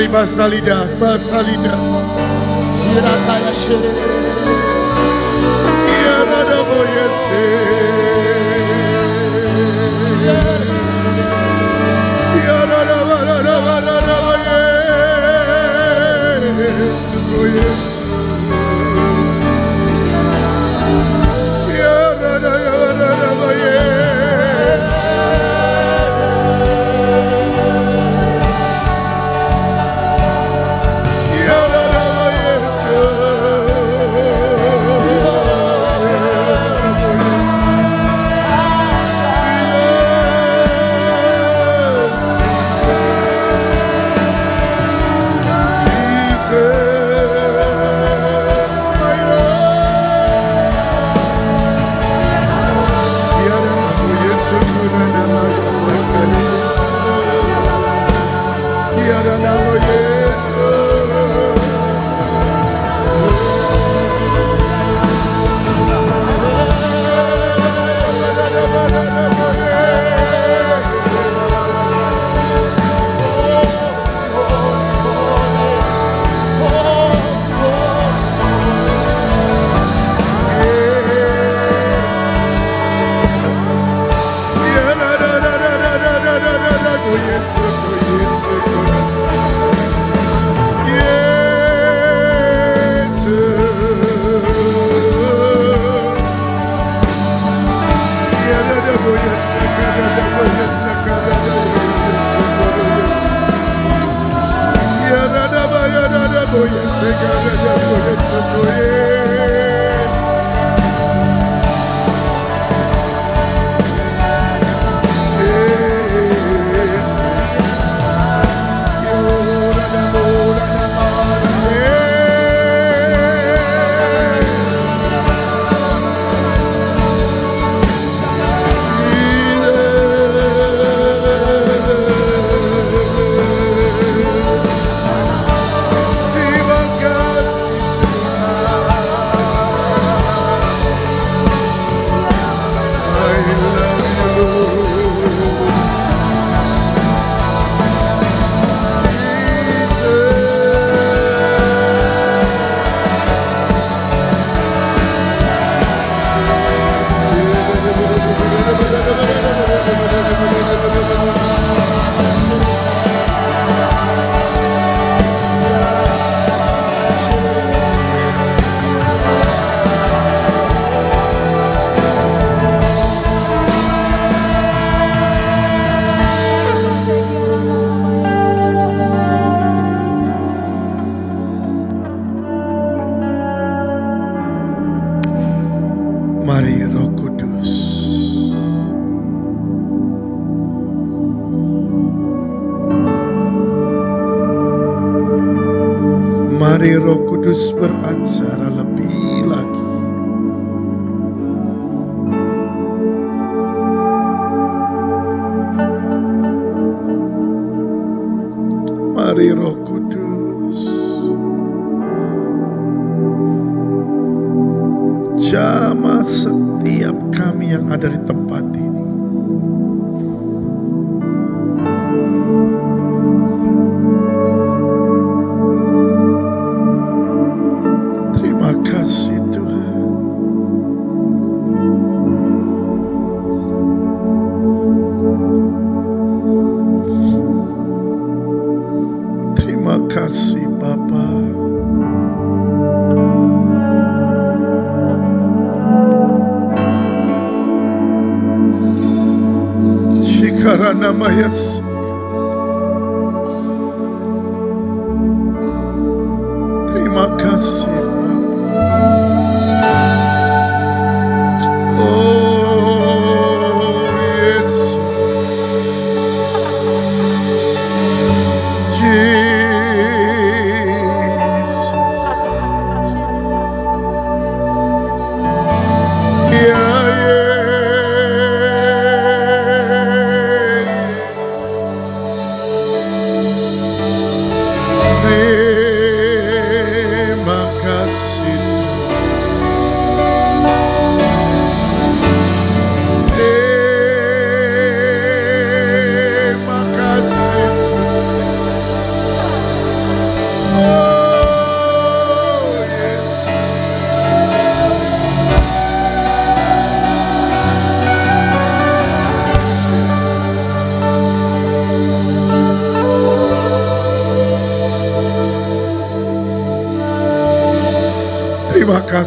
Mali Basalida, Basalida. Yadabo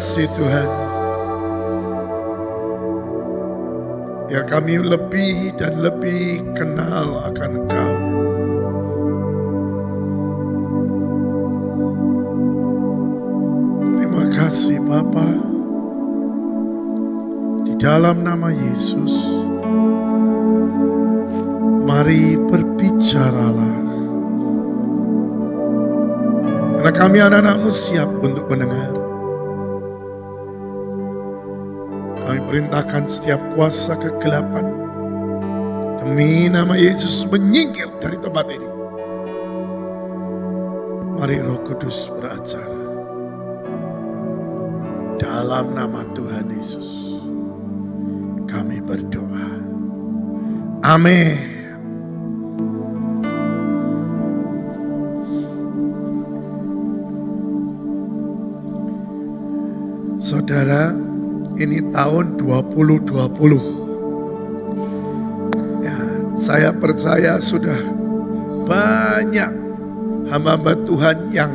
kasih Tuhan. Ya kami lebih dan lebih kenal akan Engkau. Terima kasih Bapa. Di dalam nama Yesus, mari berbicaralah. Karena kami anak-anakmu siap untuk mendengar. Perintahkan setiap kuasa kegelapan demi nama Yesus menyingkir dari tempat ini. Mari Roh Kudus beracara dalam nama Tuhan Yesus. Kami berdoa. Amin. 2020. Ya, saya percaya sudah banyak hamba-hamba Tuhan yang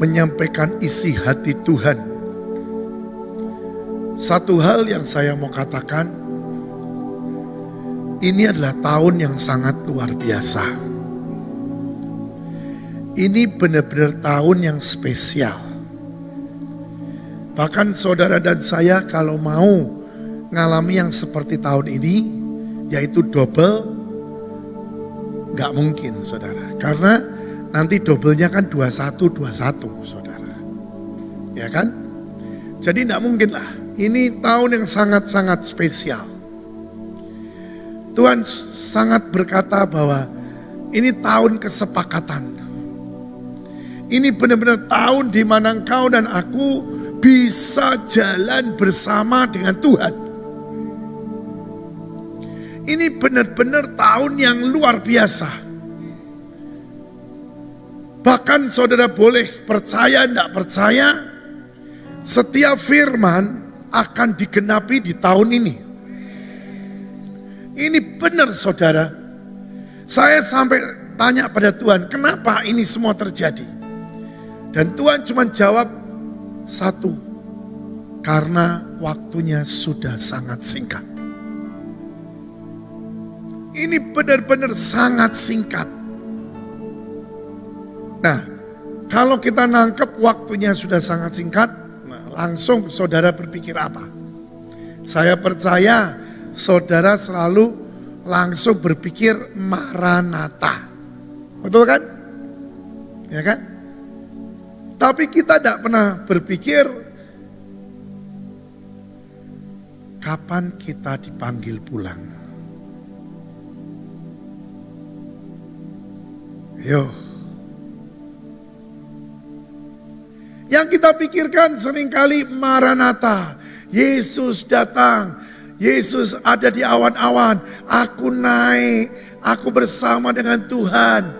menyampaikan isi hati Tuhan. Satu hal yang saya mau katakan, ini adalah tahun yang sangat luar biasa. Ini benar-benar tahun yang spesial. Bahkan saudara dan saya kalau mau ngalami yang seperti tahun ini, yaitu double, nggak mungkin saudara. Karena nanti doublenya kan 21-21 saudara. Ya kan? Jadi nggak mungkin lah. Ini tahun yang sangat-sangat spesial. Tuhan sangat berkata bahwa ini tahun kesepakatan. Ini benar-benar tahun di mana engkau dan aku bisa jalan bersama dengan Tuhan. Ini benar-benar tahun yang luar biasa. Bahkan saudara boleh percaya tidak percaya, setiap firman akan digenapi di tahun ini. Ini benar saudara. Saya sampai tanya pada Tuhan, kenapa ini semua terjadi? Dan Tuhan cuma jawab satu, karena waktunya sudah sangat singkat. Ini benar-benar sangat singkat. Nah, kalau kita nangkep waktunya sudah sangat singkat, nah langsung saudara berpikir apa? Saya percaya saudara selalu langsung berpikir Maranatha. Betul kan? Ya kan? Tapi kita tidak pernah berpikir kapan kita dipanggil pulang. Yo. Yang kita pikirkan sering kali Maranatha. Yesus datang. Yesus ada di awan-awan. Aku naik. Aku bersama dengan Tuhan.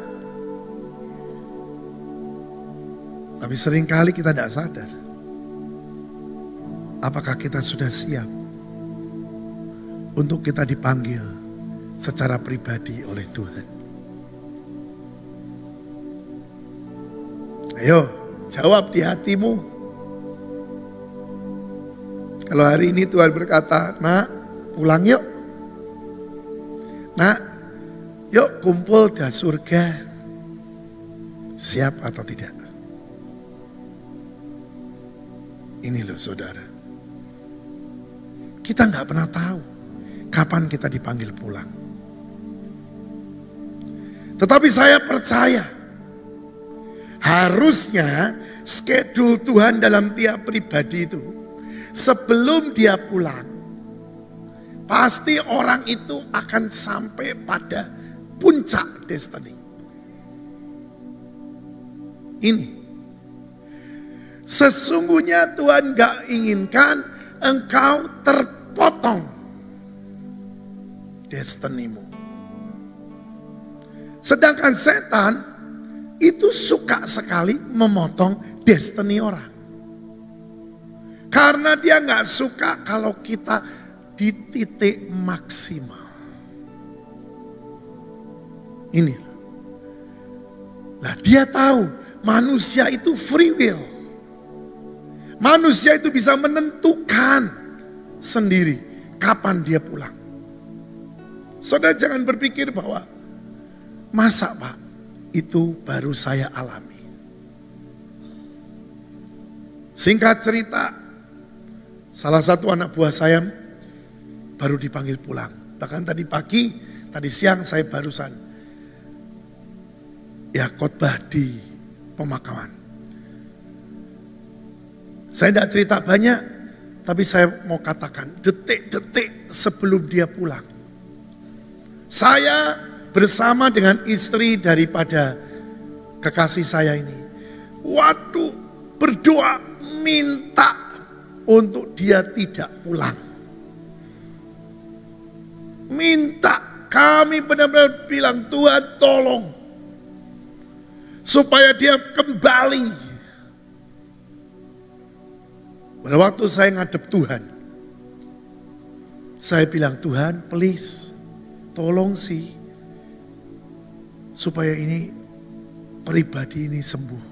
Tapi sering kali kita tidak sadar. Apakah kita sudah siap untuk kita dipanggil secara pribadi oleh Tuhan? Ayo, jawab di hatimu. Kalau hari ini Tuhan berkata, nak pulang yuk. Nak, yuk kumpul dah surga. Siap atau tidak? Ini loh saudara. Kita nggak pernah tahu kapan kita dipanggil pulang. Tetapi saya percaya harusnya schedule Tuhan dalam tiap pribadi itu sebelum dia pulang pasti orang itu akan sampai pada puncak destiny. Ini. Sesungguhnya Tuhan gak inginkan engkau terpotong destinimu. Sedangkan setan itu suka sekali memotong destiny orang. Karena dia nggak suka kalau kita di titik maksimal. Ini. Nah dia tahu manusia itu free will. Manusia itu bisa menentukan sendiri kapan dia pulang. Saudara jangan berpikir bahwa masa pak itu baru saya alami. Singkat cerita, salah satu anak buah saya baru dipanggil pulang. Bahkan tadi pagi, tadi siang saya barusan ya khotbah di pemakaman. Saya tidak cerita banyak, tapi saya mau katakan detik-detik sebelum dia pulang. Saya bersama dengan istri daripada kekasih saya ini. Waduh, berdoa minta untuk dia tidak pulang. Minta kami benar-benar bilang Tuhan tolong supaya dia kembali. Pada waktu saya ngadep Tuhan, saya bilang Tuhan please tolong sih supaya ini pribadi ini sembuh.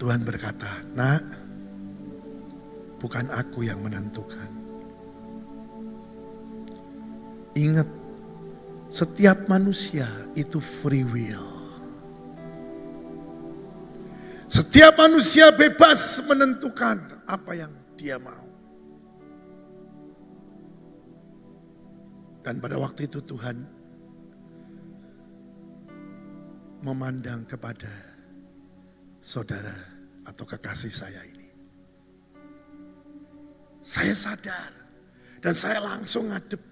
Tuhan berkata, nak, bukan aku yang menentukan. Ingat, setiap manusia itu free will. Setiap manusia bebas menentukan apa yang dia mau. Dan pada waktu itu Tuhan memandang kepada saudara atau kekasih saya ini. Saya sadar dan saya langsung ngadep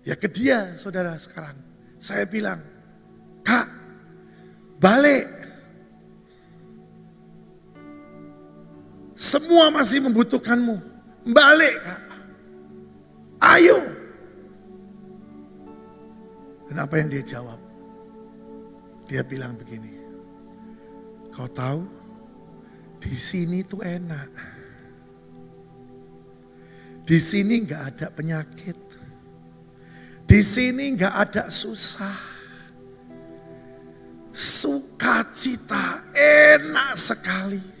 ya ke dia saudara sekarang. Saya bilang, kak balik. Semua masih membutuhkanmu. Balik kak. Ayo. Dan apa yang dia jawab? Dia bilang begini, kau tahu di sini tuh enak. Di sini nggak ada penyakit. Di sini nggak ada susah. Sukacita enak sekali.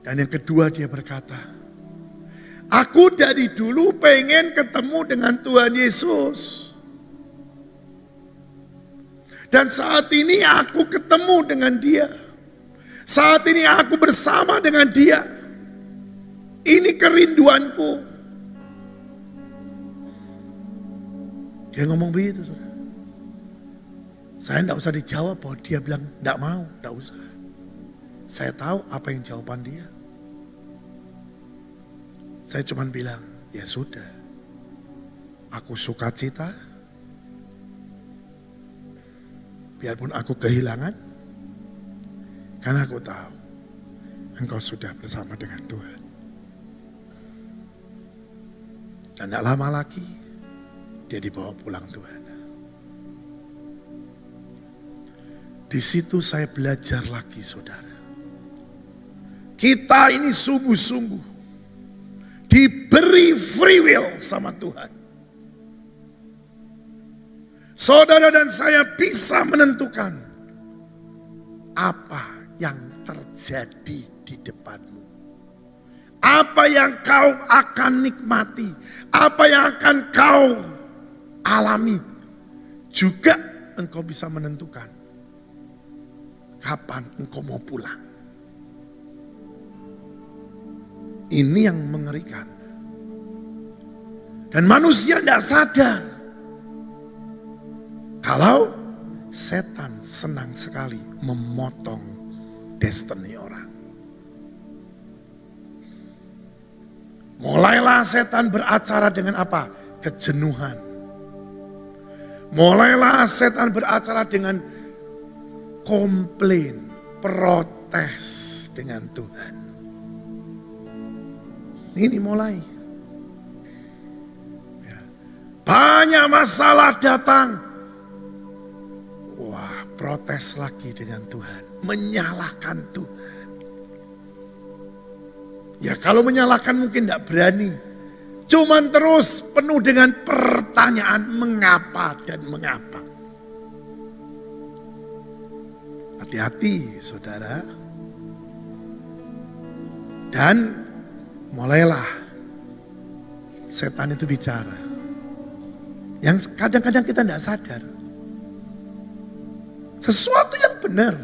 Dan yang kedua dia berkata, aku dari dulu pengen ketemu dengan Tuhan Yesus. Dan saat ini aku ketemu dengan dia. Saat ini aku bersama dengan dia. Ini kerinduanku. Dia ngomong begitu. Saya tidak usah dijawab bahwa dia bilang tidak mau, tidak usah. Saya tahu apa yang jawaban dia. Saya cuma bilang, ya sudah. Aku suka cita, biarpun aku kehilangan, karena aku tahu engkau sudah bersama dengan Tuhan. Dan tidak lama lagi dia dibawa pulang Tuhan. Di situ saya belajar lagi saudara. Kita ini sungguh-sungguh diberi free will sama Tuhan. Saudara dan saya bisa menentukan apa yang terjadi di depanmu. Apa yang kau akan nikmati, apa yang akan kau alami, juga engkau bisa menentukan kapan engkau mau pulang. Ini yang mengerikan. Dan manusia tidak sadar. Kalau setan senang sekali memotong destiny orang. Mulailah setan beracara dengan apa? Kejenuhan. Mulailah setan beracara dengan komplain, protes dengan Tuhan. Ini mulai. Ya. Banyak masalah datang. Wah, protes lagi dengan Tuhan. Menyalahkan Tuhan. Ya kalau menyalahkan mungkin tidak berani. Cuman terus penuh dengan pertanyaan mengapa dan mengapa. Hati-hati saudara. Dan mulailah setan itu bicara. Yang kadang-kadang kita tidak sadar. Sesuatu yang benar.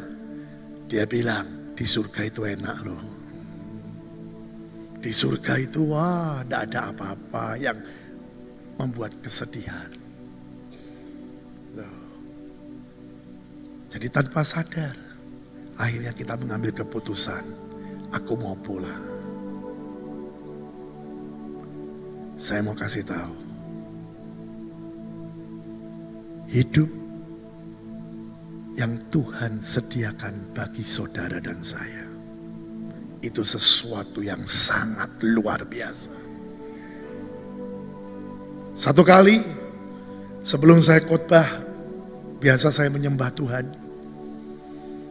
Dia bilang di surga itu enak loh. Di surga itu wah tidak ada apa-apa yang membuat kesedihan. Loh. Jadi tanpa sadar akhirnya kita mengambil keputusan. Aku mau pulang. Saya mau kasih tahu. Hidup yang Tuhan sediakan bagi saudara dan saya. Itu sesuatu yang sangat luar biasa. Satu kali sebelum saya khotbah, biasa saya menyembah Tuhan.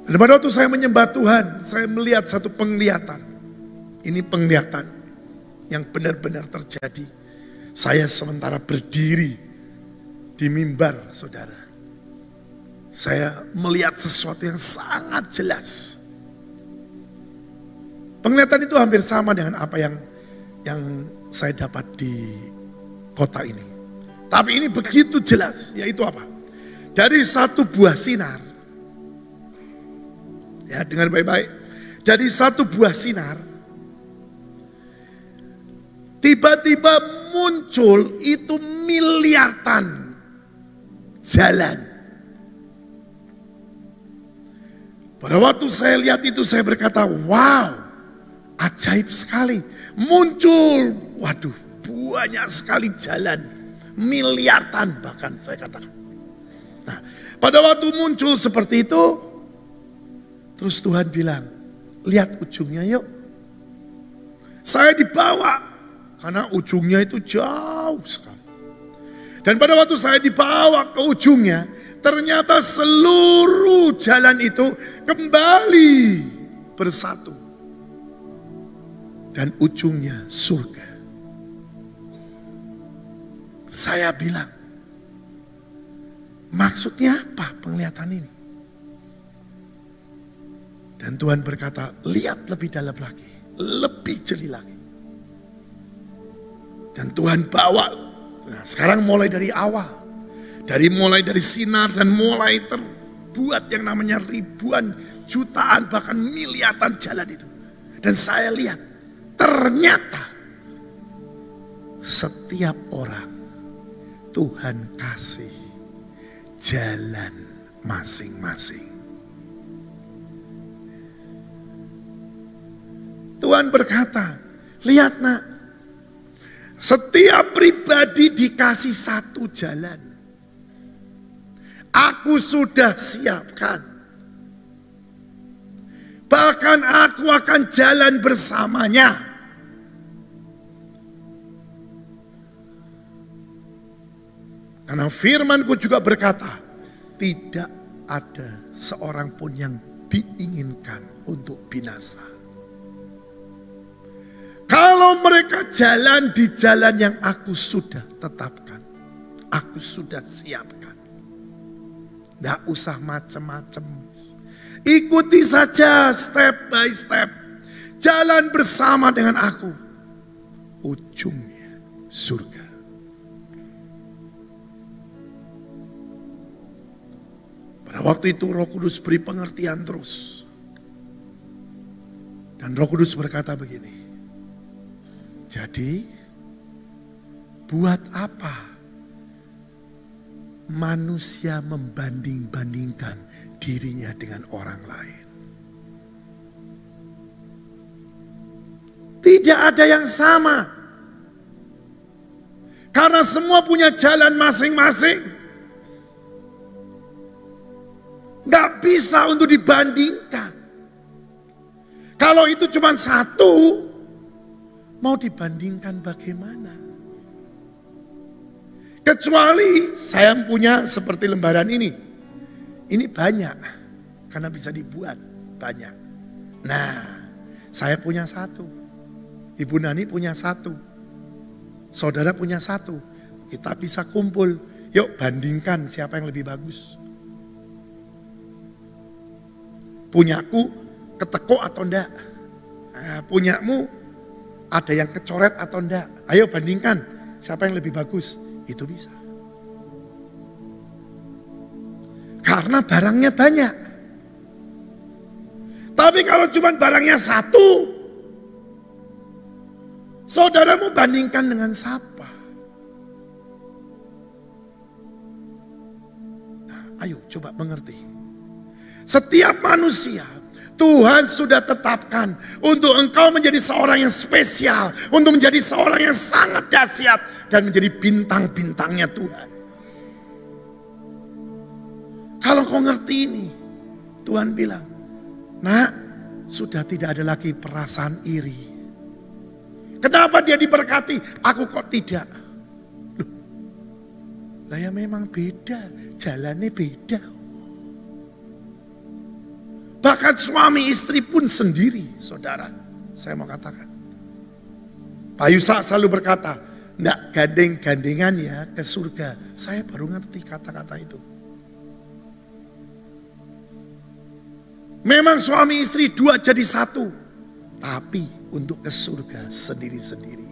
Dan pada waktu saya menyembah Tuhan, saya melihat satu penglihatan. Ini penglihatan yang benar-benar terjadi. Saya sementara berdiri di mimbar, saudara. Saya melihat sesuatu yang sangat jelas. Penglihatan itu hampir sama dengan apa yang yang saya dapat di kota ini. Tapi ini begitu jelas, yaitu apa? Dari satu buah sinar, ya dengan baik-baik, dari satu buah sinar, Tiba-tiba muncul itu miliaran jalan. Pada waktu saya lihat itu saya berkata, wow, ajaib sekali. Muncul, waduh, banyak sekali jalan. Miliaran bahkan saya katakan. Nah, pada waktu muncul seperti itu, terus Tuhan bilang, lihat ujungnya yuk. Saya dibawa karena ujungnya itu jauh sekali. Dan pada waktu saya dibawa ke ujungnya, ternyata seluruh jalan itu kembali bersatu. Dan ujungnya surga. Saya bilang, maksudnya apa penglihatan ini? Dan Tuhan berkata, lihat lebih dalam lagi, lebih jeli lagi. Dan Tuhan bawa. Nah, sekarang mulai dari awal. Dari mulai dari sinar dan mulai terbuat yang namanya ribuan, jutaan, bahkan miliaran jalan itu. Dan saya lihat, ternyata setiap orang Tuhan kasih jalan masing-masing. Tuhan berkata, lihat nak, setiap pribadi dikasih satu jalan. Aku sudah siapkan. Bahkan aku akan jalan bersamanya. Karena firmanku juga berkata, tidak ada seorang pun yang diinginkan untuk binasa. Kalau mereka jalan di jalan yang aku sudah tetapkan. Aku sudah siapkan. Tidak usah macam-macam. Ikuti saja step by step. Jalan bersama dengan aku. Ujungnya surga. Pada waktu itu roh kudus beri pengertian terus. Dan roh kudus berkata begini. Jadi buat apa manusia membanding-bandingkan dirinya dengan orang lain? Tidak ada yang sama. Karena semua punya jalan masing-masing. Gak bisa untuk dibandingkan. Kalau itu cuma satu, mau dibandingkan bagaimana? Kecuali saya punya seperti lembaran ini. Ini banyak, karena bisa dibuat banyak. Nah, saya punya satu. Ibu Nani punya satu. Saudara punya satu. Kita bisa kumpul. Yuk bandingkan siapa yang lebih bagus. Punyaku ketekuk atau enggak. Nah, punyamu ada yang kecoret atau enggak. Ayo bandingkan siapa yang lebih bagus. Itu bisa. Karena barangnya banyak. Tapi kalau cuma barangnya satu, saudaramu bandingkan dengan siapa? Nah, ayo coba mengerti. Setiap manusia Tuhan sudah tetapkan untuk engkau menjadi seorang yang spesial, untuk menjadi seorang yang sangat dahsyat dan menjadi bintang-bintangnya Tuhan. Kalau kau ngerti ini, Tuhan bilang, "Nak, sudah tidak ada lagi perasaan iri." Kenapa dia diberkati? Aku kok tidak? Lah ya memang beda, jalannya beda. Bahkan suami istri pun sendiri, saudara. Saya mau katakan. Pak Yusak selalu berkata, enggak gandeng-gandengan ya ke surga. Saya baru ngerti kata-kata itu. Memang suami istri dua jadi satu. Tapi untuk ke surga sendiri-sendiri.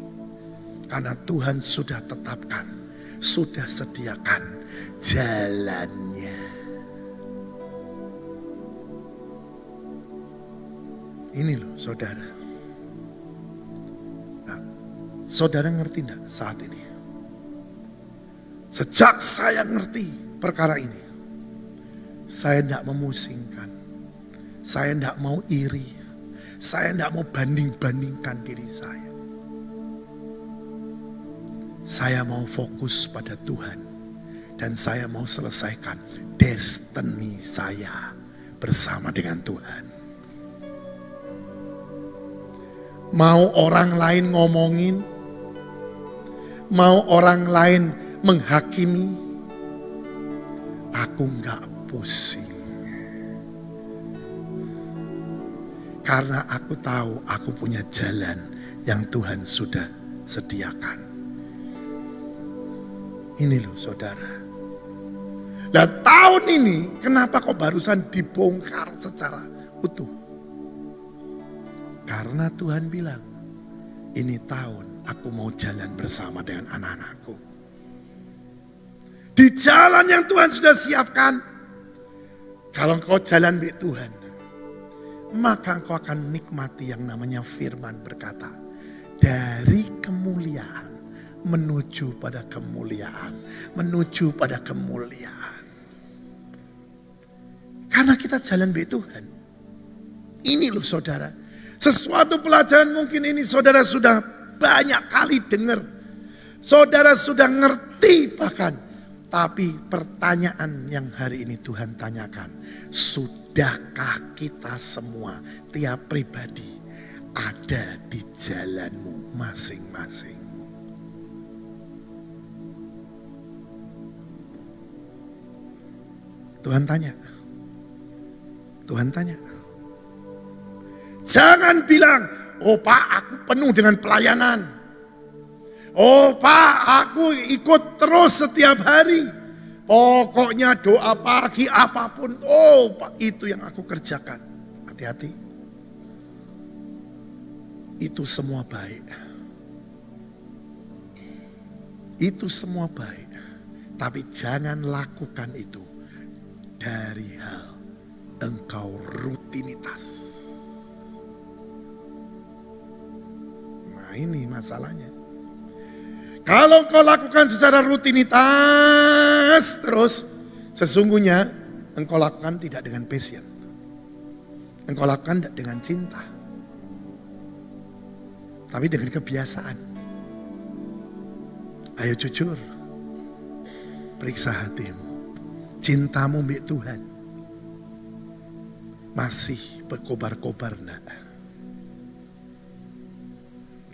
Karena Tuhan sudah tetapkan, sudah sediakan jalannya. Ini loh saudara. Nah, saudara ngerti enggak saat ini? Sejak saya ngerti perkara ini. Saya enggak memusingkan. Saya enggak mau iri. Saya enggak mau banding-bandingkan diri saya. Saya mau fokus pada Tuhan. Dan saya mau selesaikan destiny saya bersama dengan Tuhan. Mau orang lain ngomongin, mau orang lain menghakimi, aku nggak pusing. Karena aku tahu aku punya jalan yang Tuhan sudah sediakan. Ini loh saudara. Nah tahun ini kenapa kok barusan dibongkar secara utuh? Karena Tuhan bilang, ini tahun aku mau jalan bersama dengan anak-anakku. Di jalan yang Tuhan sudah siapkan, kalau engkau jalan baik Tuhan, maka engkau akan nikmati yang namanya firman berkata, dari kemuliaan menuju pada kemuliaan, menuju pada kemuliaan. Karena kita jalan baik Tuhan. Ini loh saudara, sesuatu pelajaran mungkin ini saudara sudah banyak kali dengar. Saudara sudah ngerti bahkan. Tapi pertanyaan yang hari ini Tuhan tanyakan. Sudahkah kita semua tiap pribadi ada di jalanmu masing-masing? Tuhan tanya. Tuhan tanya. Jangan bilang, oh pak aku penuh dengan pelayanan. Oh pak aku ikut terus setiap hari. Pokoknya doa pagi apa pun. Oh pak itu yang aku kerjakan. Hati-hati. Itu semua baik. Itu semua baik. Tapi jangan lakukan itu dari hal engkau rutinitas. Nah ini masalahnya. Kalau kau lakukan secara rutinitas terus, sesungguhnya engkau lakukan tidak dengan passion. Engkau lakukan dengan cinta. Tapi dengan kebiasaan. Ayo jujur. Periksa hatimu. Cintamu mbak Tuhan. Masih berkobar-kobar enggak?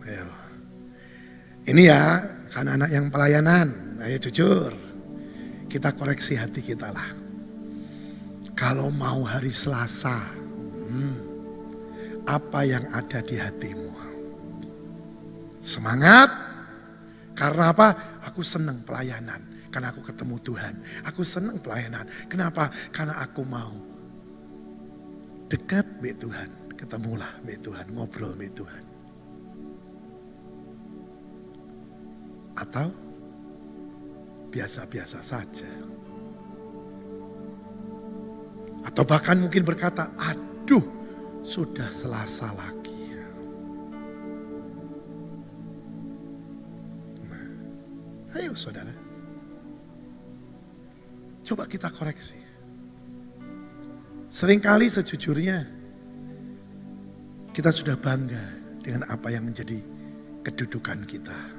Ayo. Ini ya, kan anak yang pelayanan. Ayo jujur. Kita koreksi hati kita lah. Kalau mau hari Selasa, hmm, apa yang ada di hatimu? Semangat. Karena apa? Aku senang pelayanan. Karena aku ketemu Tuhan. Aku senang pelayanan. Kenapa? Karena aku mau dekat dengan Tuhan. Ketemulah dengan Tuhan. Ngobrol dengan Tuhan. Atau biasa-biasa saja. Atau bahkan mungkin berkata, aduh sudah selasa lagi. Nah, ayo saudara. Coba kita koreksi. Seringkali sejujurnya kita sudah bangga dengan apa yang menjadi kedudukan kita.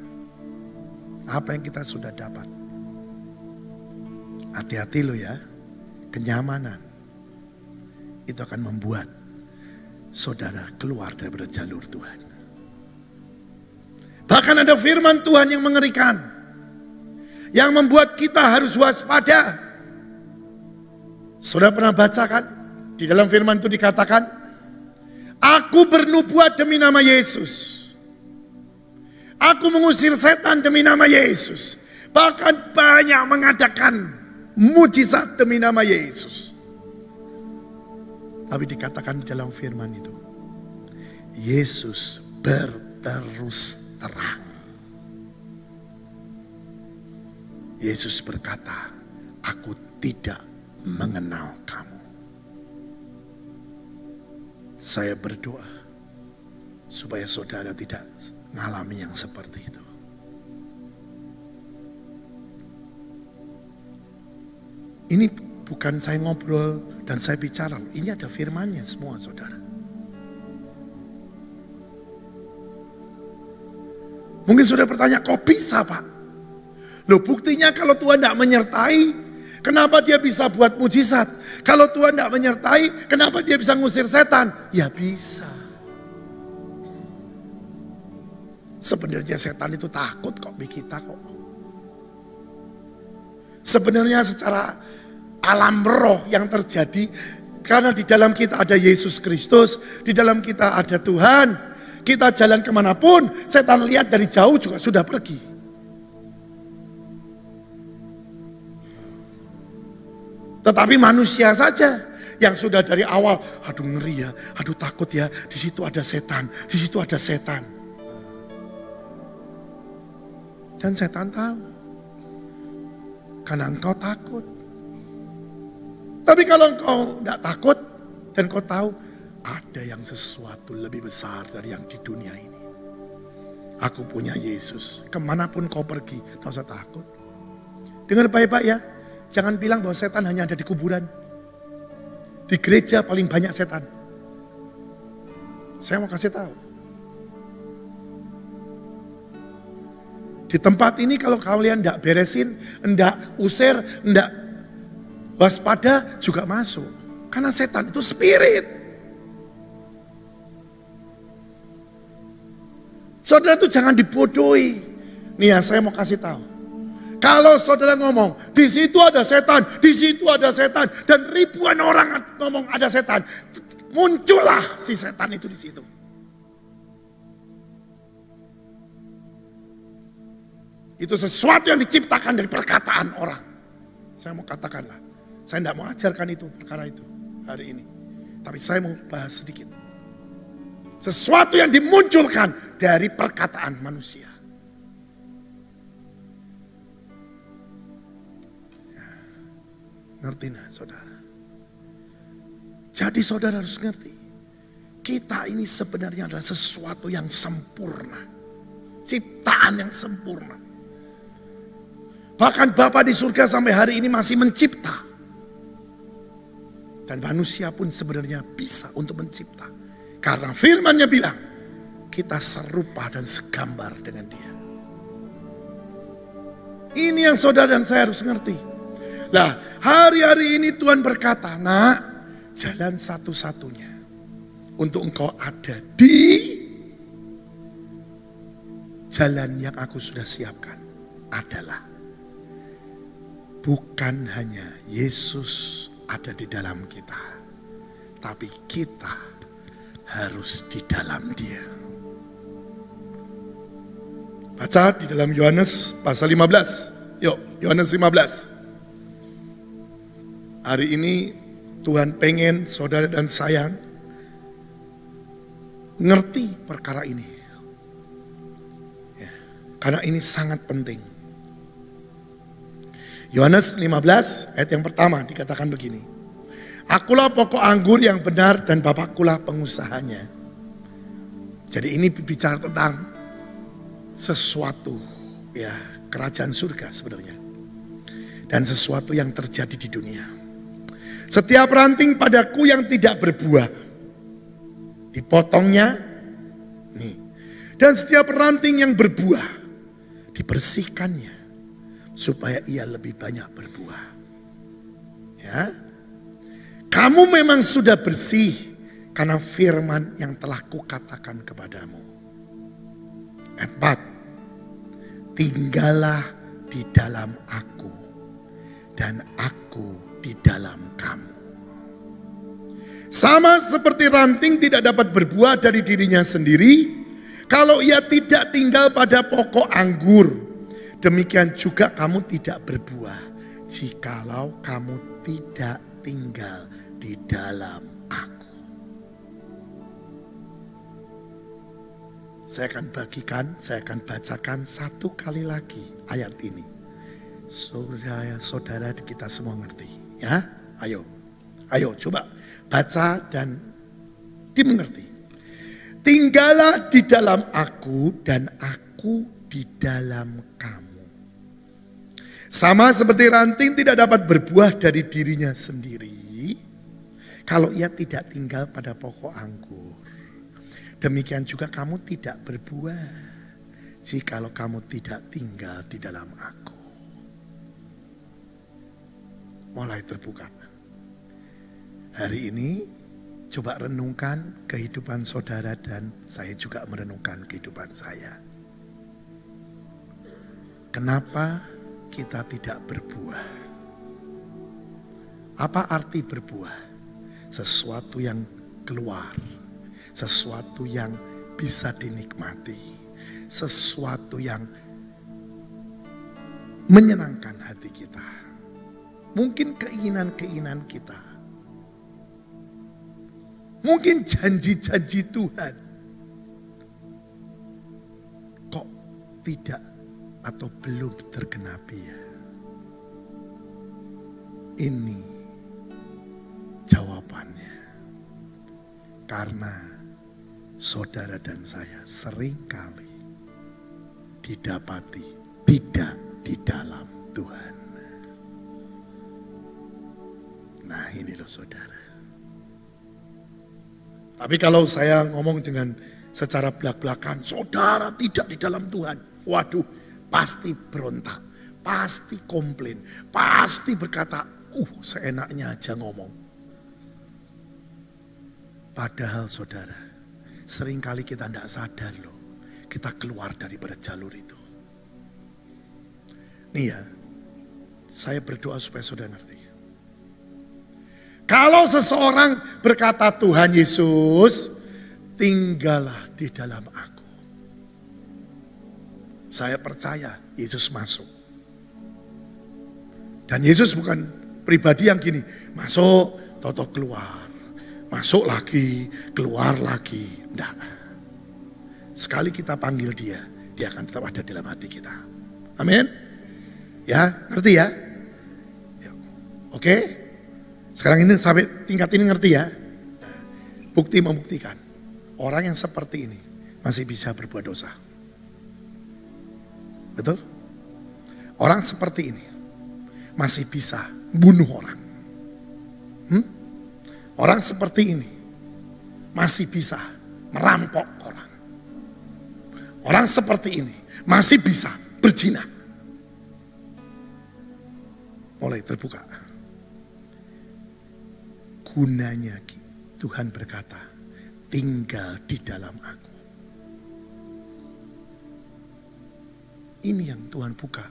Apa yang kita sudah dapat. Hati-hati lo ya, kenyamanan itu akan membuat saudara keluar daripada jalur Tuhan. Bahkan ada firman Tuhan yang mengerikan. Yang membuat kita harus waspada. Saudara pernah baca kan? Di dalam firman itu dikatakan, Aku bernubuat demi nama Yesus. Aku mengusir setan demi nama Yesus. Bahkan banyak mengadakan mujizat demi nama Yesus. Tapi dikatakan di dalam firman itu, Yesus berterus terang. Yesus berkata, aku tidak mengenal kamu. Saya berdoa supaya saudara tidak mengalami yang seperti itu. Ini bukan saya ngobrol dan saya bicara, ini ada firmannya semua saudara. Mungkin sudah bertanya, kok bisa pak? Loh buktinya kalau Tuhan tidak menyertai, kenapa dia bisa buat mujizat? Kalau Tuhan tidak menyertai, kenapa dia bisa ngusir setan? Ya bisa. Sebenarnya setan itu takut kok di kita kok. Sebenarnya secara alam roh yang terjadi karena di dalam kita ada Yesus Kristus, di dalam kita ada Tuhan. Kita jalan ke mana pun, setan lihat dari jauh juga sudah pergi. Tetapi manusia saja yang sudah dari awal, aduh ngeri ya, aduh takut ya, di situ ada setan, di situ ada setan. Dan setan tahu. Karena engkau takut. Tapi kalau engkau tidak takut dan kau tahu ada yang sesuatu lebih besar dari yang di dunia ini. Aku punya Yesus. Ke mana pun kau pergi, tidak usah takut. Dengar baik-baik ya. Jangan bilang bahwa setan hanya ada di kuburan. Di gereja paling banyak setan. Saya mau kasih tahu. Di tempat ini kalau kalian tidak beresin, tidak usir, tidak waspada juga masuk. Karena setan itu spirit. Saudara itu jangan dibodohi. Nih ya saya mau kasih tahu. Kalau saudara ngomong, di situ ada setan, di situ ada setan, dan ribuan orang ngomong ada setan, muncullah si setan itu di situ. Itu sesuatu yang diciptakan dari perkataan orang. Saya mau katakanlah. Saya tidak mau ajarkan itu perkara itu hari ini. Tapi saya mau bahas sedikit. Sesuatu yang dimunculkan dari perkataan manusia. Ya, ngerti nah saudara? Jadi saudara harus ngerti. Kita ini sebenarnya adalah sesuatu yang sempurna. Ciptaan yang sempurna. Bahkan Bapak di surga sampai hari ini masih mencipta. Dan manusia pun sebenarnya bisa untuk mencipta. Karena firmannya bilang, kita serupa dan segambar dengan dia. Ini yang saudara dan saya harus ngerti. Lah hari-hari ini Tuhan berkata, nak jalan satu-satunya untuk engkau ada di jalan yang aku sudah siapkan adalah bukan hanya Yesus ada di dalam kita, tapi kita harus di dalam Dia. Baca di dalam Yohanes pasal 15. Yuk, Yohanes 15. Hari ini Tuhan pengen saudara dan sayang ngerti perkara ini. Ya, karena ini sangat penting. Yohanes 15 ayat yang pertama dikatakan begini. Akulah pokok anggur yang benar dan Bapakkulah pengusahanya. Jadi ini bicara tentang sesuatu ya kerajaan surga sebenarnya. Dan sesuatu yang terjadi di dunia. Setiap ranting padaku yang tidak berbuah dipotongnya. Nih. Dan setiap ranting yang berbuah dibersihkannya supaya ia lebih banyak berbuah. Ya. Kamu memang sudah bersih karena firman yang telah kukatakan kepadamu. Empat, tinggallah di dalam aku dan aku di dalam kamu. Sama seperti ranting tidak dapat berbuah dari dirinya sendiri, kalau ia tidak tinggal pada pokok anggur, demikian juga kamu tidak berbuah, jikalau kamu tidak tinggal di dalam aku. Saya akan bagikan, saya akan bacakan satu kali lagi ayat ini. Saudara, saudara kita semua ngerti, ya? Ayo, ayo coba baca dan dimengerti. Tinggallah di dalam aku dan aku di dalam kamu. Sama seperti ranting tidak dapat berbuah dari dirinya sendiri. Kalau ia tidak tinggal pada pokok anggur. Demikian juga kamu tidak berbuah. Jikalau kamu tidak tinggal di dalam aku. Mulai terbuka. Hari ini coba renungkan kehidupan saudara dan saya juga merenungkan kehidupan saya. Kenapa kita tidak berbuah? Apa arti berbuah? Sesuatu yang keluar, sesuatu yang bisa dinikmati, sesuatu yang menyenangkan hati kita. Mungkin keinginan-keinginan kita Mungkin janji-janji Tuhan. Kok tidak atau belum tergenapi ya? Ini jawabannya. Karena saudara dan saya sering kali didapati tidak di dalam Tuhan. Nah ini loh saudara. Tapi kalau saya ngomong dengan secara belak-belakan, saudara tidak di dalam Tuhan. Waduh, pasti berontak, pasti komplain, pasti berkata, uh seenaknya aja ngomong. Padahal saudara, sering kali kita tidak sadar loh, kita keluar daripada jalur itu. Nih ya, saya berdoa supaya saudara ngerti. Kalau seseorang berkata Tuhan Yesus, tinggallah di dalam aku. Saya percaya Yesus masuk. Dan Yesus bukan pribadi yang gini, masuk, toto keluar. Masuk lagi, keluar lagi. Enggak. Sekali kita panggil dia, dia akan tetap ada dalam hati kita. Amin. Ya, ngerti ya? ya. Oke? Sekarang ini sampai tingkat ini ngerti ya? Bukti membuktikan. Orang yang seperti ini masih bisa berbuat dosa. Betul? Orang seperti ini masih bisa bunuh orang. Hmm? Orang seperti ini masih bisa merampok orang. Orang seperti ini masih bisa berzina. Mulai terbuka. Gunanya Tuhan berkata, tinggal di dalam aku. Ini yang Tuhan buka.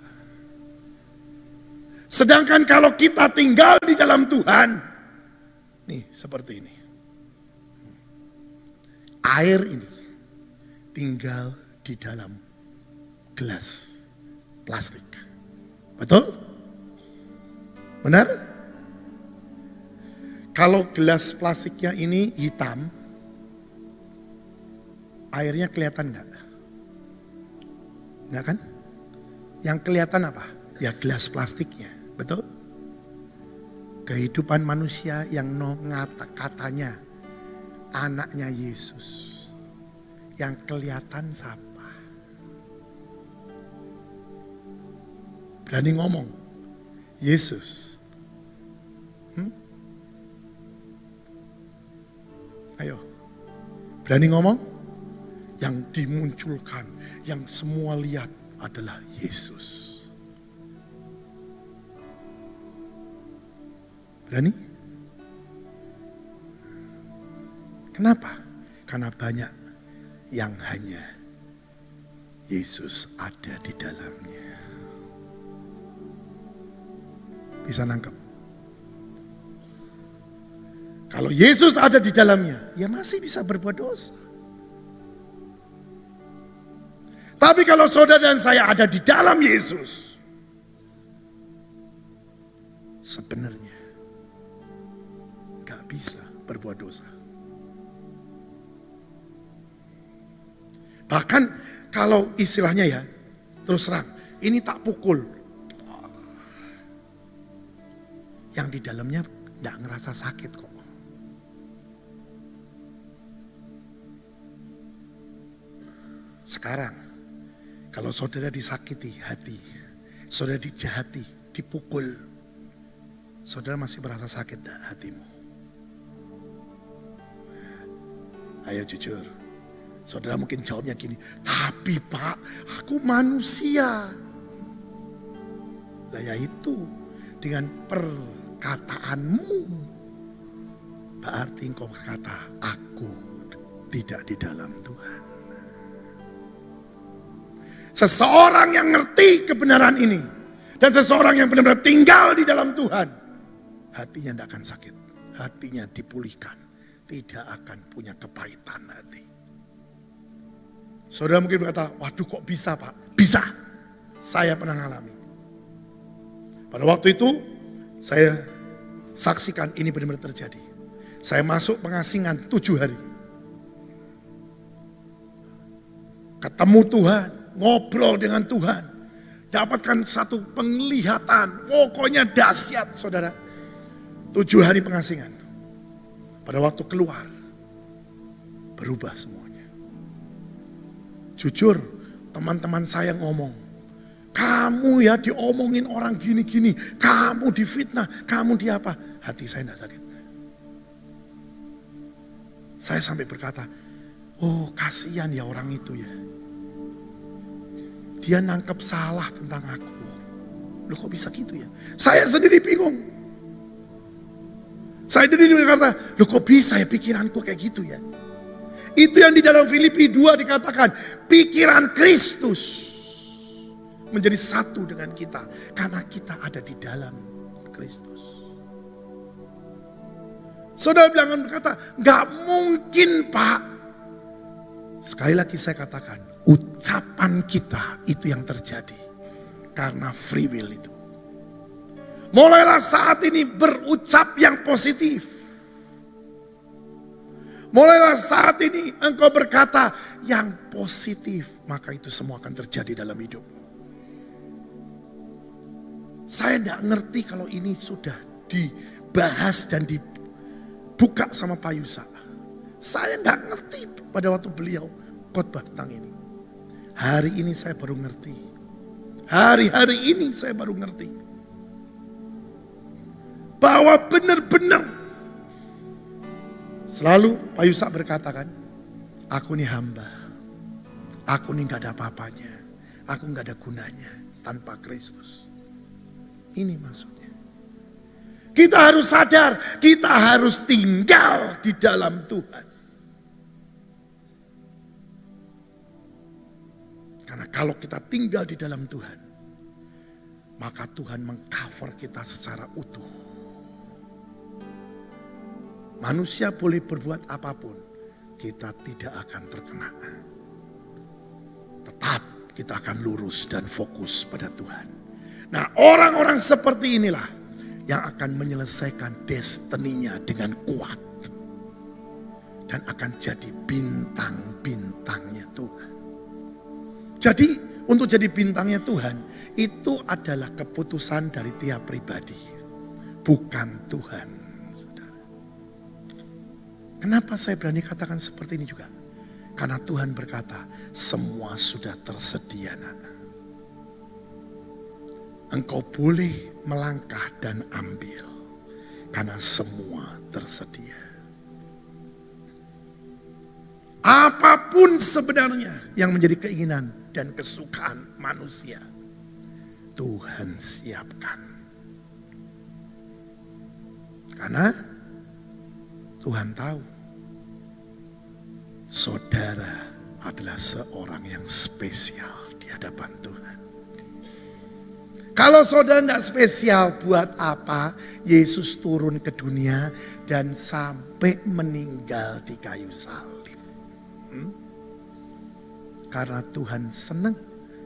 Sedangkan kalau kita tinggal di dalam Tuhan, nih seperti ini. Air ini tinggal di dalam gelas plastik. Betul? Benar? Kalau gelas plastiknya ini hitam, airnya kelihatan enggak? Enggak kan? Yang kelihatan apa? Ya gelas plastiknya, betul? Kehidupan manusia yang no ngata katanya anaknya Yesus. Yang kelihatan siapa? Berani ngomong. Yesus. Hmm? Ayo. Berani ngomong? Yang dimunculkan, yang semua lihat adalah Yesus. Berani? Kenapa? Karena banyak yang hanya Yesus ada di dalamnya. Bisa nangkep? Kalau Yesus ada di dalamnya, ya masih bisa berbuat dosa. Tapi kalau saudara dan saya ada di dalam Yesus, sebenarnya nggak bisa berbuat dosa. Bahkan kalau istilahnya ya, terus terang, ini tak pukul, yang di dalamnya tidak ngerasa sakit kok. Sekarang, kalau saudara disakiti hati, saudara dijahati, dipukul, saudara masih merasa sakit hatimu? Ayo jujur, saudara mungkin jawabnya gini, tapi pak, aku manusia. Lah ya itu, dengan per perkataanmu. Berarti engkau berkata, aku tidak di dalam Tuhan. Seseorang yang ngerti kebenaran ini. Dan seseorang yang benar-benar tinggal di dalam Tuhan. Hatinya tidak akan sakit. Hatinya dipulihkan. Tidak akan punya kepahitan hati. Saudara mungkin berkata, waduh kok bisa pak? Bisa. Saya pernah alami. Pada waktu itu saya saksikan ini benar-benar terjadi. Saya masuk pengasingan tujuh hari. Ketemu Tuhan, ngobrol dengan Tuhan. Dapatkan satu penglihatan, pokoknya dahsyat saudara. Tujuh hari pengasingan. Pada waktu keluar, berubah semuanya. Jujur, teman-teman saya ngomong, kamu ya diomongin orang gini-gini, kamu difitnah, kamu di apa? Hati saya tidak sakit. Saya sampai berkata, oh kasihan ya orang itu ya. Dia nangkep salah tentang aku. Loh kok bisa gitu ya? Saya sendiri bingung. Saya sendiri berkata, loh kok bisa ya pikiranku kayak gitu ya? Itu yang di dalam Filipi 2 dikatakan, pikiran Kristus menjadi satu dengan kita karena kita ada di dalam Kristus. Saudara bilang berkata, nggak mungkin pak. Sekali lagi saya katakan, ucapan kita itu yang terjadi karena free will itu. Mulailah saat ini berucap yang positif. Mulailah saat ini engkau berkata yang positif, maka itu semua akan terjadi dalam hidupmu. Saya tidak ngerti kalau ini sudah dibahas dan dibuka sama Pak Yusa. Saya tidak ngerti pada waktu beliau khotbah tentang ini. Hari ini saya baru ngerti. Hari-hari ini saya baru ngerti. Bahwa benar-benar Selalu Pak Yusak berkata aku ini hamba. Aku ini gak ada apa-apanya. Aku gak ada gunanya tanpa Kristus. Ini maksudnya. Kita harus sadar, kita harus tinggal di dalam Tuhan. Karena kalau kita tinggal di dalam Tuhan, maka Tuhan mengcover kita secara utuh. Manusia boleh berbuat apa pun, kita tidak akan terkena. Tetap kita akan lurus dan fokus pada Tuhan. Nah orang-orang seperti inilah yang akan menyelesaikan destininya dengan kuat. Dan akan jadi bintang-bintangnya Tuhan. Jadi untuk jadi bintangnya Tuhan itu adalah keputusan dari tiap pribadi. Bukan Tuhan Kenapa saya berani katakan seperti ini juga? Karena Tuhan berkata, semua sudah tersedia nak. Engkau boleh melangkah dan ambil. Karena semua tersedia. Apa pun sebenarnya yang menjadi keinginan dan kesukaan manusia. Tuhan siapkan. Karena Tuhan tahu saudara adalah seorang yang spesial di hadapan Tuhan. Kalau saudara tidak spesial, buat apa Yesus turun ke dunia dan sampai meninggal di kayu salib? Hmm? Karena Tuhan senang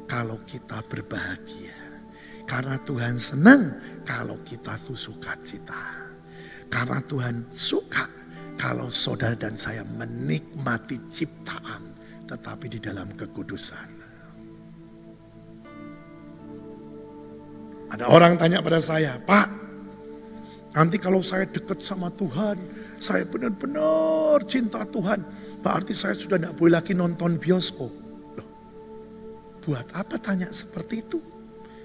kalau kita berbahagia. Karena Tuhan senang kalau kita tuh suka cita. Karena Tuhan suka kalau saudara dan saya menikmati ciptaan tetapi di dalam kekudusan. Ada orang tanya pada saya, Pak, nanti kalau saya dekat sama Tuhan, saya benar-benar cinta Tuhan, berarti saya sudah tidak boleh lagi nonton bioskop. Buat apa tanya seperti itu?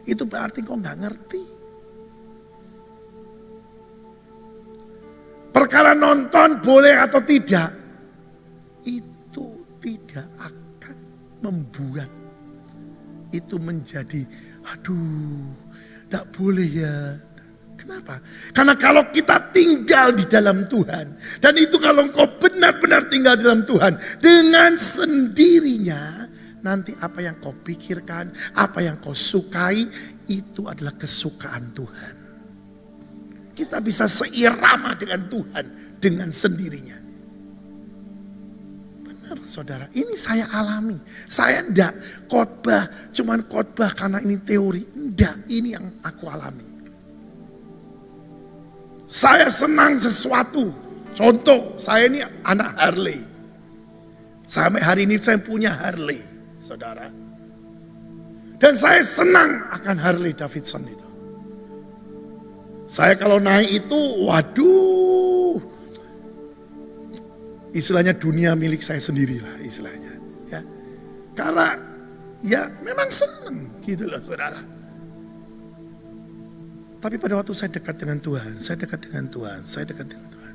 Itu berarti kau nggak ngerti. Perkara nonton boleh atau tidak, itu tidak akan membuat itu menjadi, aduh, tidak boleh ya. Kenapa? Karena kalau kita tinggal di dalam Tuhan, dan itu kalau engkau benar-benar tinggal di dalam Tuhan, dengan sendirinya, nanti apa yang kau pikirkan, apa yang kau sukai, itu adalah kesukaan Tuhan. Kita bisa seirama dengan Tuhan dengan sendirinya. Benar saudara, ini saya alami. Saya enggak khotbah, cuman khotbah karena ini teori. Enggak, ini yang aku alami. Saya senang sesuatu. Contoh, saya ini anak Harley. Sampai hari ini saya punya Harley, saudara. Dan saya senang akan Harley Davidson itu. Saya kalau naik itu, waduh, istilahnya dunia milik saya sendiri lah istilahnya. Ya, karena ya memang senang gitu loh saudara. Tapi pada waktu saya dekat dengan Tuhan, saya dekat dengan Tuhan, saya dekat dengan Tuhan.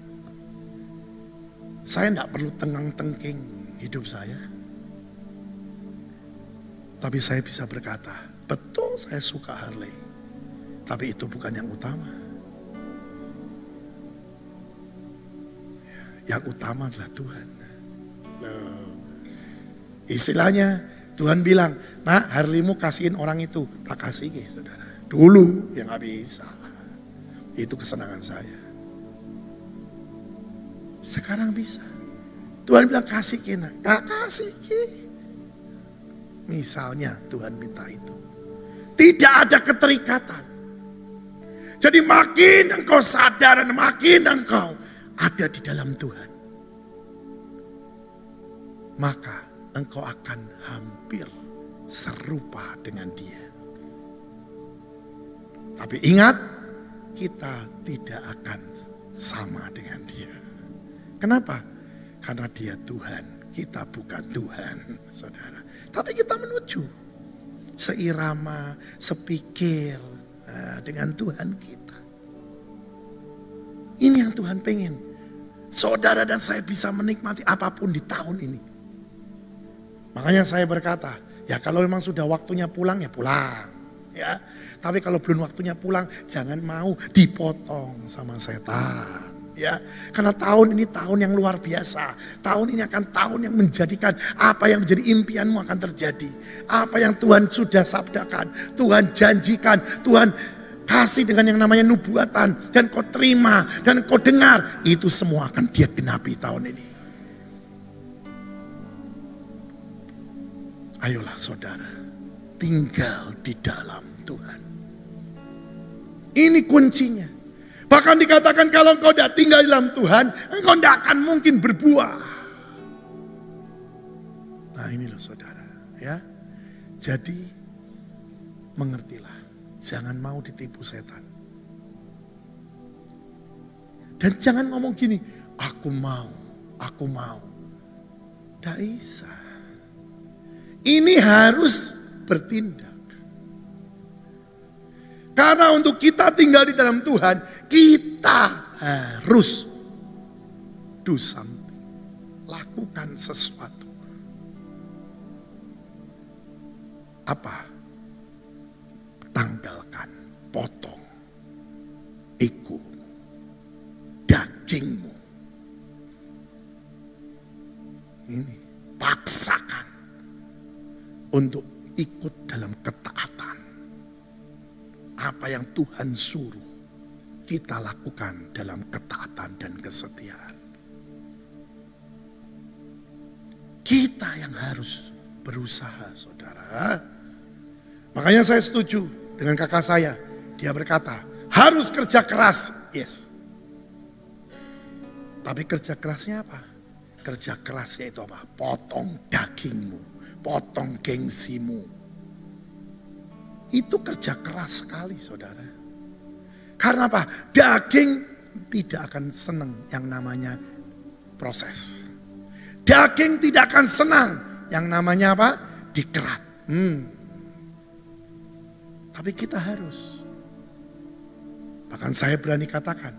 Saya tidak perlu tengang-tengking hidup saya. Tapi saya bisa berkata, betul saya suka Harley. Tapi itu bukan yang utama. Yang utama adalah Tuhan. Istilahnya Tuhan bilang, nah Harlimu kasihin orang itu. Tak kasih saudara. Dulu yang gak bisa. Itu kesenangan saya. Sekarang bisa. Tuhan bilang kasih kena. Gak kasih Misalnya Tuhan minta itu. Tidak ada keterikatan. Jadi makin engkau sadar dan makin engkau ada di dalam Tuhan. maka engkau akan hampir serupa dengan dia. Tapi ingat, kita tidak akan sama dengan dia. Kenapa? Karena dia Tuhan, kita bukan Tuhan, saudara. Tapi kita menuju seirama, sepikir eh, dengan Tuhan kita. Ini yang Tuhan pengen. Saudara dan saya bisa menikmati apa pun di tahun ini. Makanya saya berkata, ya kalau memang sudah waktunya pulang ya pulang. Ya, tapi kalau belum waktunya pulang jangan mau dipotong sama setan. Ya, karena tahun ini tahun yang luar biasa. Tahun ini akan tahun yang menjadikan apa yang menjadi impianmu akan terjadi. Apa yang Tuhan sudah sabdakan, Tuhan janjikan, Tuhan kasih dengan yang namanya nubuatan dan kau terima dan kau dengar itu semua akan dia genapi tahun ini. Ayolah saudara, tinggal di dalam Tuhan. Ini kuncinya. Bahkan dikatakan kalau engkau tidak tinggal dalam Tuhan, engkau tidak akan mungkin berbuah. Nah ini loh saudara, ya. Jadi mengertilah, jangan mau ditipu setan. Dan jangan ngomong gini, aku mau, aku mau. Tidak bisa. Ini harus bertindak. Karena untuk kita tinggal di dalam Tuhan, kita harus do something. Lakukan sesuatu. Apa? Tanggalkan, potong ego, dagingmu. Ini paksakan untuk ikut dalam ketaatan. Apa yang Tuhan suruh kita lakukan dalam ketaatan dan kesetiaan. Kita yang harus berusaha, saudara. Makanya saya setuju dengan kakak saya. Dia berkata, harus kerja keras. Yes. Tapi kerja kerasnya apa? Kerja kerasnya itu apa? Potong dagingmu, potong gengsimu. Itu kerja keras sekali saudara. Karena apa? Daging tidak akan senang yang namanya proses. Daging tidak akan senang yang namanya apa? Dikerat. Hmm. Tapi kita harus. Bahkan saya berani katakan.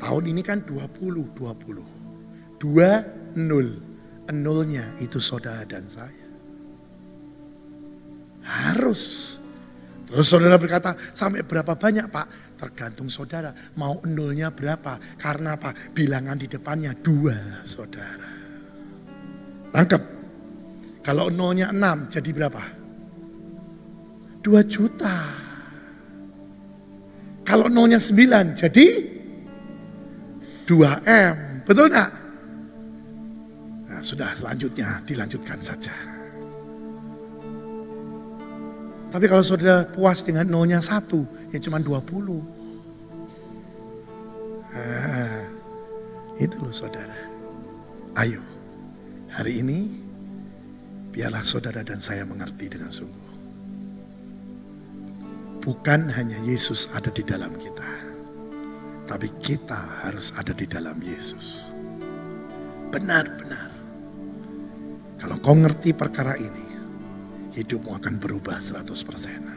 Tahun ini kan 20, 20. 2, 0. Nolnya itu saudara dan saya. Harus. Terus saudara berkata, sampai berapa banyak pak? Tergantung saudara, mau nolnya berapa? Karena apa? Bilangan di depannya dua saudara. Tangkap. Kalau nolnya enam jadi berapa? Dua juta. Kalau nolnya sembilan jadi dua M. Betul enggak? Nah, sudah selanjutnya dilanjutkan saja. Tapi kalau saudara puas dengan nolnya satu, ya cuma 20. Nah, itu loh saudara. Ayo, hari ini biarlah saudara dan saya mengerti dengan sungguh. Bukan hanya Yesus ada di dalam kita. Tapi kita harus ada di dalam Yesus. Benar-benar. Kalau kau ngerti perkara ini, hidupmu akan berubah 100%.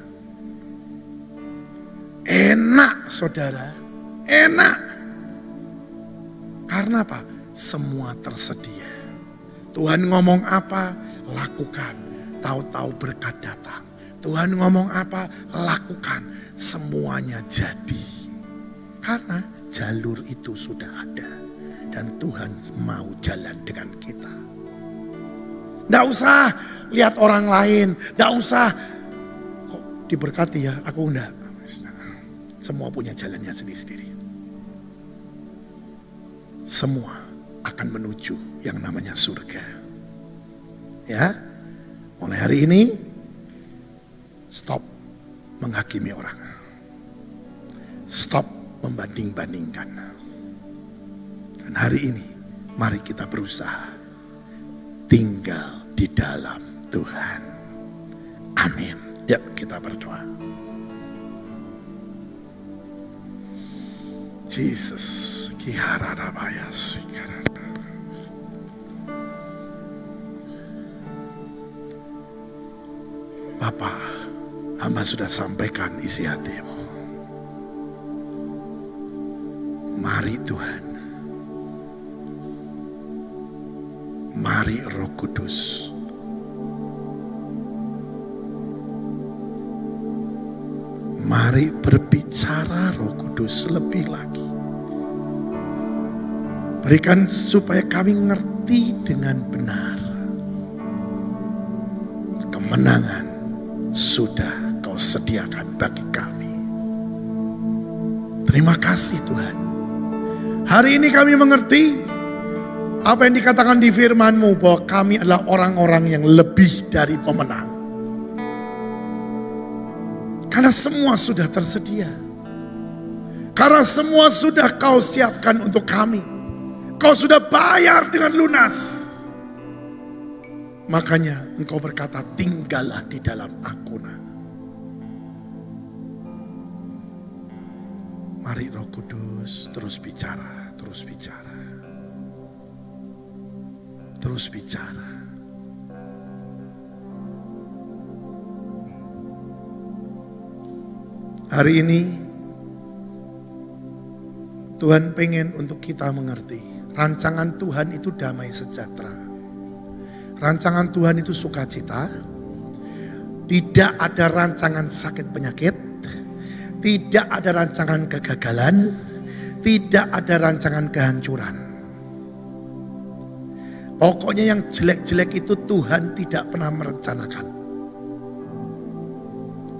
Enak saudara, enak. Karena apa? Semua tersedia. Tuhan ngomong apa, lakukan. Tahu-tahu berkat datang. Tuhan ngomong apa, lakukan. Semuanya jadi. Karena jalur itu sudah ada. Dan Tuhan mau jalan dengan kita. Tidak usah lihat orang lain. Tidak usah kok diberkati ya, aku enggak. Semua punya jalannya sendiri-sendiri. Semua akan menuju yang namanya surga. Ya, mulai hari ini stop menghakimi orang. Stop membanding-bandingkan. Dan hari ini mari kita berusaha tinggal di dalam Tuhan. Amin. Yuk kita berdoa. Jesus, kiharadabaya sikarada. Bapa, hamba sudah sampaikan isi hatimu. Mari Tuhan. Mari Roh Kudus. Mari berbicara Roh Kudus lebih lagi. Berikan supaya kami ngerti dengan benar. Kemenangan sudah kau sediakan bagi kami. Terima kasih Tuhan. Hari ini kami mengerti apa yang dikatakan di firman-Mu bahwa kami adalah orang-orang yang lebih dari pemenang. Karena semua sudah tersedia. Karena semua sudah kau siapkan untuk kami. Kau sudah bayar dengan lunas. Makanya engkau berkata tinggallah di dalam aku nak. Mari roh kudus terus bicara, terus bicara. Terus bicara. Hari ini Tuhan pengen untuk kita mengerti. Rancangan Tuhan itu damai sejahtera. Rancangan Tuhan itu sukacita. Tidak ada rancangan sakit penyakit. Tidak ada rancangan kegagalan. Tidak ada rancangan kehancuran. Pokoknya yang jelek-jelek itu Tuhan tidak pernah merencanakan.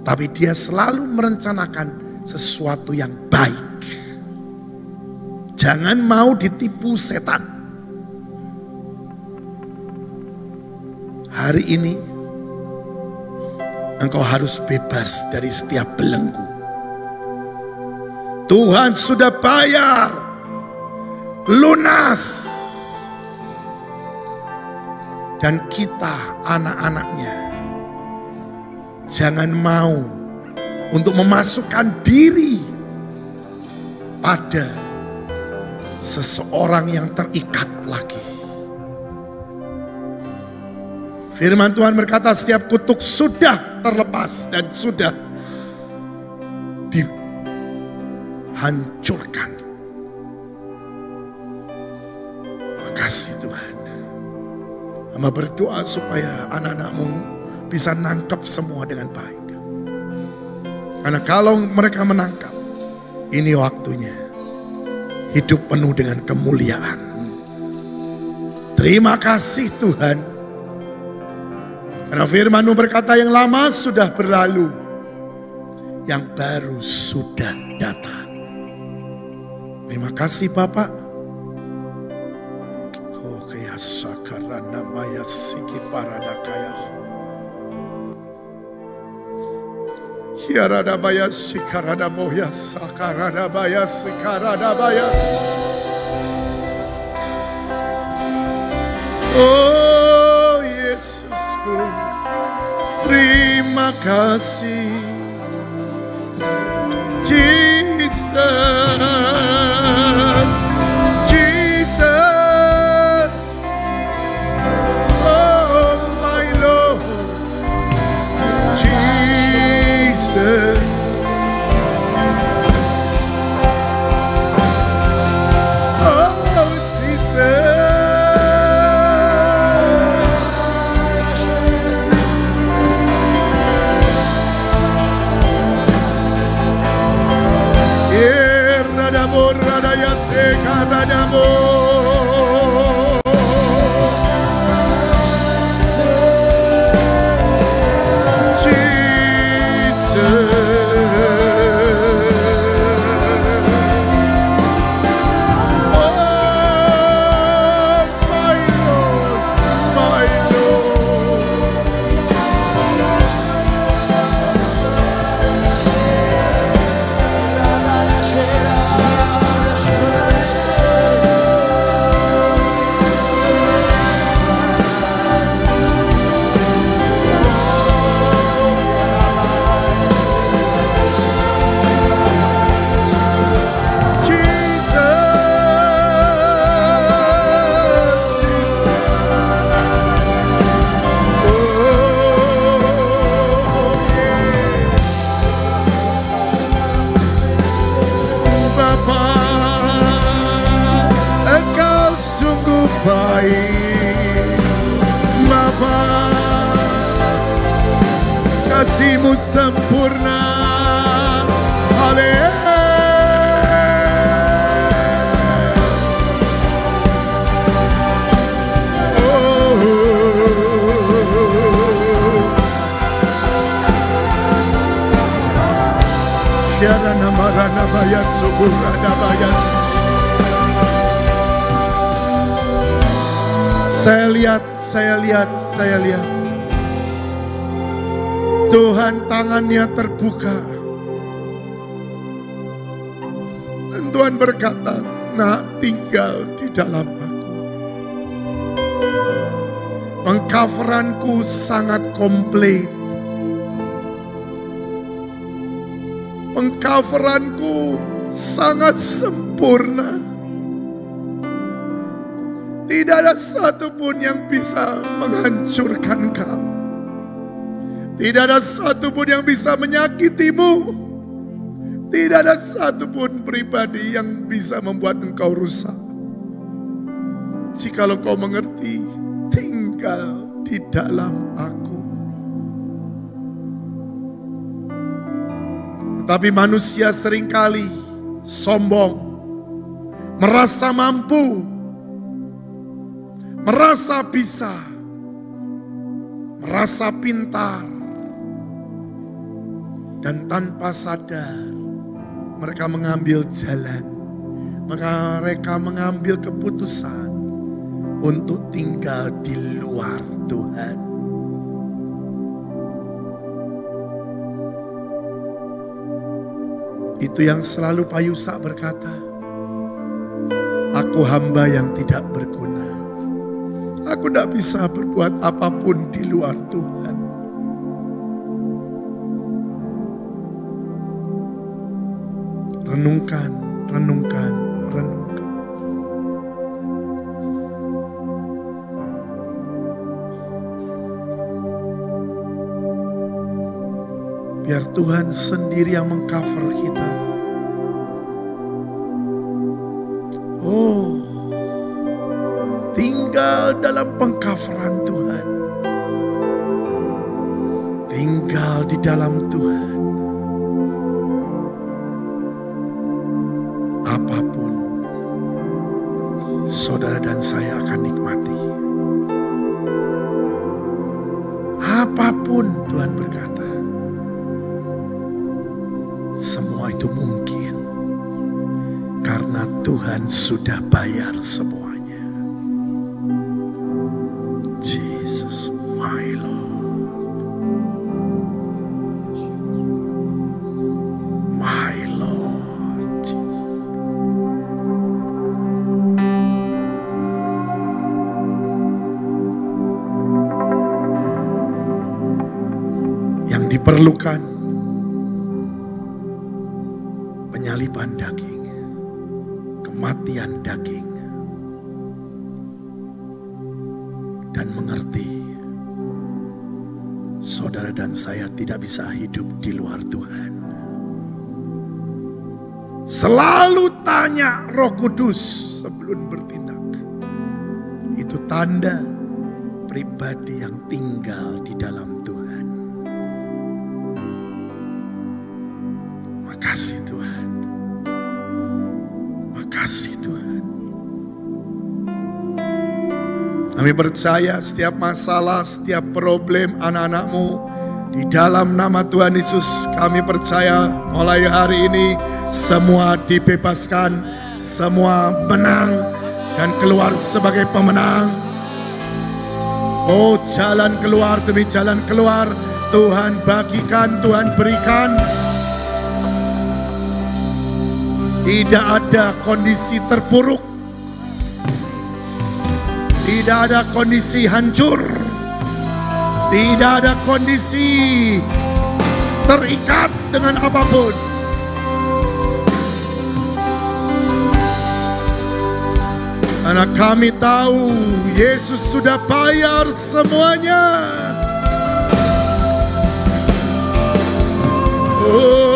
Tapi dia selalu merencanakan sesuatu yang baik. Jangan mau ditipu setan. Hari ini engkau harus bebas dari setiap belenggu. Tuhan sudah bayar lunas. Dan kita anak-anaknya jangan mau untuk memasukkan diri pada seseorang yang terikat lagi. Firman Tuhan berkata setiap kutuk sudah terlepas dan sudah dihancurkan. Hamba berdoa supaya anak-anakmu bisa nangkap semua dengan baik. Karena kalau mereka menangkap, ini waktunya hidup penuh dengan kemuliaan. Terima kasih Tuhan. Karena firmanmu berkata yang lama sudah berlalu. Yang baru sudah datang. Terima kasih Bapak. Oh sakarana maya siki parada kayas. Hiarada bayas shikarada boyas sakarada bayas sikarada bayas. Oh Yesusku, terima kasih. Jesus, Jesus. Tuhan tangannya terbuka. Dan Tuhan berkata, nak tinggal di dalam aku. Pengcoveranku sangat komplit. Pengcoveranku sangat sempurna. Tidak ada satupun yang bisa menghancurkan kau. Tidak ada satupun yang bisa menyakitimu. Tidak ada satupun pribadi yang bisa membuat engkau rusak. Jikalau kau mengerti, tinggal di dalam aku. Tetapi manusia sering kali sombong, merasa mampu, merasa bisa, merasa pintar, dan tanpa sadar mereka mengambil jalan, mereka mengambil keputusan untuk tinggal di luar Tuhan. Itu yang selalu Pak Yusa berkata, Aku hamba yang tidak berguna. Aku tidak bisa berbuat apa pun di luar Tuhan. Renungkan, renungkan, renungkan. Biar Tuhan sendiri yang mengcover kita. Oh, tinggal dalam pengcoveran Tuhan. Tinggal di dalam Tuhan. Apa pun saudara dan saya akan nikmati. Apa pun Tuhan berkata. Semua itu mungkin karena Tuhan sudah bayar semuanya. Yang diperlukan penyaliban daging, kematian daging, dan mengerti saudara dan saya tidak bisa hidup di luar Tuhan. Selalu tanya Roh Kudus sebelum bertindak. Itu tanda pribadi yang tinggal Kami percaya setiap masalah, setiap problem anak-anakmu di dalam nama Tuhan Yesus kami percaya mulai hari ini semua dibebaskan, semua menang dan keluar sebagai pemenang. Oh jalan keluar demi jalan keluar Tuhan bagikan, Tuhan berikan. Tidak ada kondisi terpuruk. Tidak ada kondisi hancur. Tidak ada kondisi terikat dengan apa pun. Karena kami tahu Yesus sudah bayar semuanya. Oh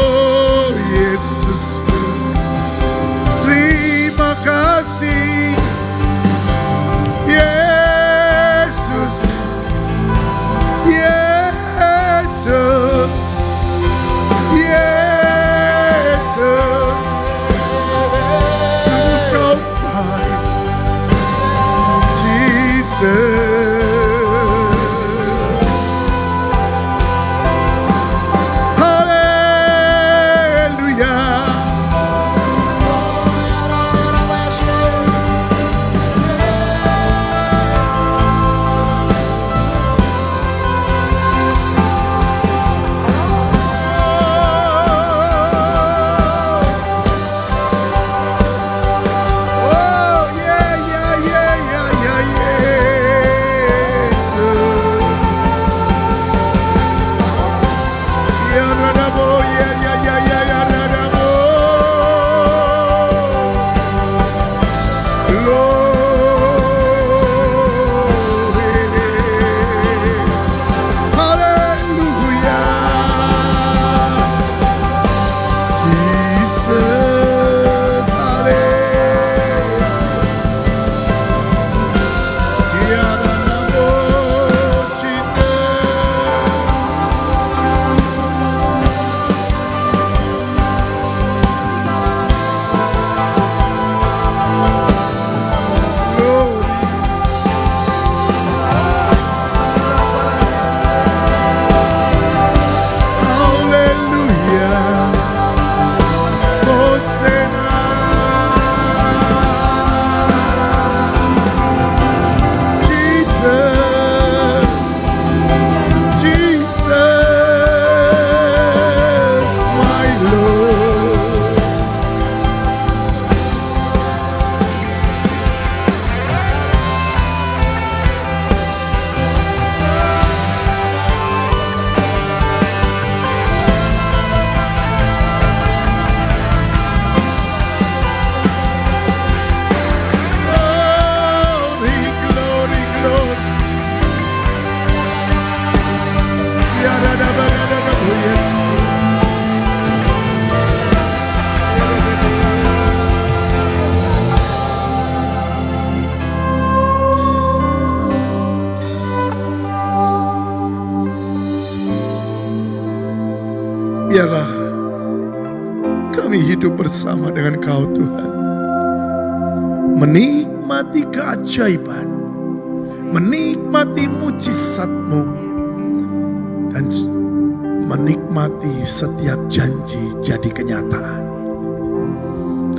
janji jadi kenyataan.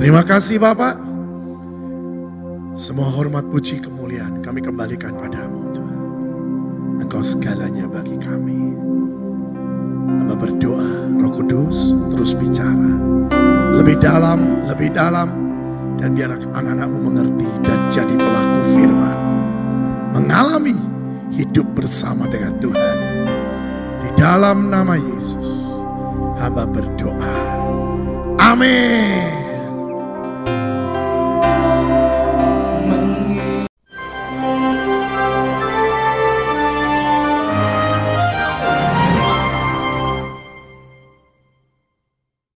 Terima kasih Bapak. Semua hormat puji kemuliaan kami kembalikan padamu Tuhan. Engkau segalanya bagi kami. Hamba berdoa, Roh Kudus terus bicara. Lebih dalam, lebih dalam. Dan biar anak-anakmu mengerti dan jadi pelaku firman. Mengalami hidup bersama dengan Tuhan. Di dalam nama Yesus, hamba berdoa. Amin.